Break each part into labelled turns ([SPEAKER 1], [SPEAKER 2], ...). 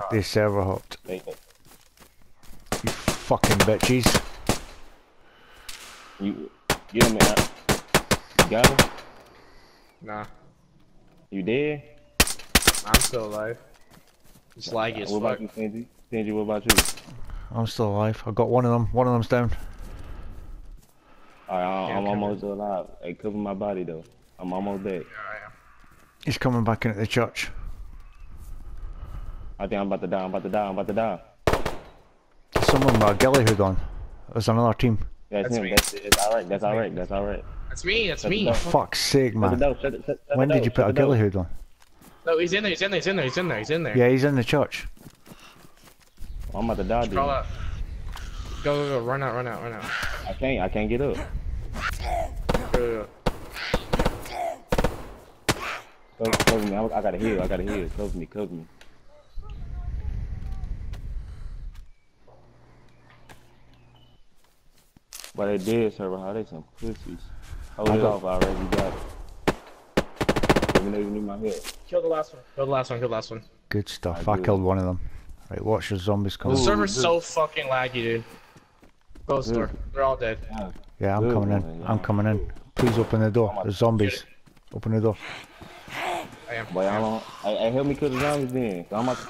[SPEAKER 1] hot.
[SPEAKER 2] They server hopped.
[SPEAKER 3] They,
[SPEAKER 2] You fucking bitches.
[SPEAKER 3] you get him out. You got him?
[SPEAKER 1] Nah,
[SPEAKER 3] You dead?
[SPEAKER 1] I'm still alive. It's laggy as
[SPEAKER 3] what
[SPEAKER 1] fuck.
[SPEAKER 3] about you, Stingy? Stingy, what about you?
[SPEAKER 2] I'm still alive. I got one of them. One of them's down.
[SPEAKER 3] Alright, I-
[SPEAKER 1] Yeah,
[SPEAKER 3] I'm
[SPEAKER 1] cover.
[SPEAKER 3] almost alive. Hey, cover my body though. I'm almost dead.
[SPEAKER 2] He's coming back into the church.
[SPEAKER 3] I think I'm about to die. I'm about to die. I'm about to die.
[SPEAKER 2] There's someone with a ghillie hood on. There's another team.
[SPEAKER 3] That's,
[SPEAKER 1] That's
[SPEAKER 3] him.
[SPEAKER 1] me.
[SPEAKER 3] That's it's all right. That's all right. That's all right.
[SPEAKER 1] That's me, that's
[SPEAKER 3] Shut
[SPEAKER 1] me.
[SPEAKER 3] the door.
[SPEAKER 2] Fuck's sake,
[SPEAKER 3] Shut the
[SPEAKER 2] man.
[SPEAKER 3] door. Shut it. Shut, shut
[SPEAKER 2] When did you put
[SPEAKER 3] Shut
[SPEAKER 2] a
[SPEAKER 3] the
[SPEAKER 2] ghillie hood on?
[SPEAKER 1] No, he's in there, he's in there, he's in there, he's in there, he's in there.
[SPEAKER 2] Yeah, he's in the church.
[SPEAKER 3] I'm about to die, dude.
[SPEAKER 1] Crawl out. Go, go, go, run out, run out, run out.
[SPEAKER 3] I can't. I can't get up.
[SPEAKER 1] Go, go, go.
[SPEAKER 3] Cover, cover me. I, I gotta heal. I gotta heal. Cover me. Cover me. But they did, server. How they some pussies. Hold
[SPEAKER 2] I
[SPEAKER 3] it
[SPEAKER 2] got-
[SPEAKER 3] off already. Got it. Let me know you need my head.
[SPEAKER 1] Kill the last one. Kill the last one, kill the last one.
[SPEAKER 2] Good stuff.
[SPEAKER 3] I
[SPEAKER 2] I killed one of them. Right, watch the zombies come.
[SPEAKER 1] The
[SPEAKER 2] coming.
[SPEAKER 3] Ooh,
[SPEAKER 1] server's
[SPEAKER 3] good.
[SPEAKER 1] so fucking laggy, dude. Close the door.
[SPEAKER 3] Good.
[SPEAKER 1] They're all dead.
[SPEAKER 3] Yeah.
[SPEAKER 2] Yeah, I'm
[SPEAKER 3] Good
[SPEAKER 2] coming in.
[SPEAKER 3] one,
[SPEAKER 2] I'm coming in. Please open the door. There's zombies. Open the door.
[SPEAKER 1] I am.
[SPEAKER 3] Boy, I don't. Hey, hey, help me kill the zombies then. 'cause I'm about to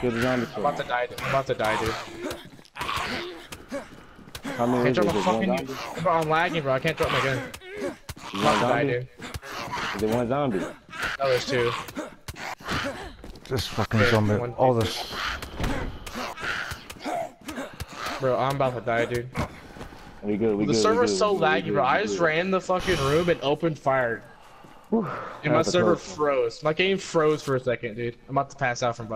[SPEAKER 3] kill the zombies.
[SPEAKER 1] I'm about to die, dude. I'm about to die, dude.
[SPEAKER 3] How many
[SPEAKER 1] I can't drop my fucking. Bro, I'm lagging, bro. I can't drop my gun.
[SPEAKER 3] Is
[SPEAKER 1] I'm
[SPEAKER 3] it one zombie?
[SPEAKER 1] dude.
[SPEAKER 3] Is it one zombie?
[SPEAKER 1] No, there's two.
[SPEAKER 2] This fucking
[SPEAKER 1] Okay,
[SPEAKER 2] zombie.
[SPEAKER 1] one-
[SPEAKER 2] All this.
[SPEAKER 1] Bro, I'm about to die, dude.
[SPEAKER 3] We good. We
[SPEAKER 1] The
[SPEAKER 3] good. we
[SPEAKER 1] server's
[SPEAKER 3] good,
[SPEAKER 1] so
[SPEAKER 3] we good, we
[SPEAKER 1] laggy, bro. I just ran the fucking room and opened fire. And my server
[SPEAKER 3] close
[SPEAKER 1] froze. My game froze for a second, dude. I'm about to pass out from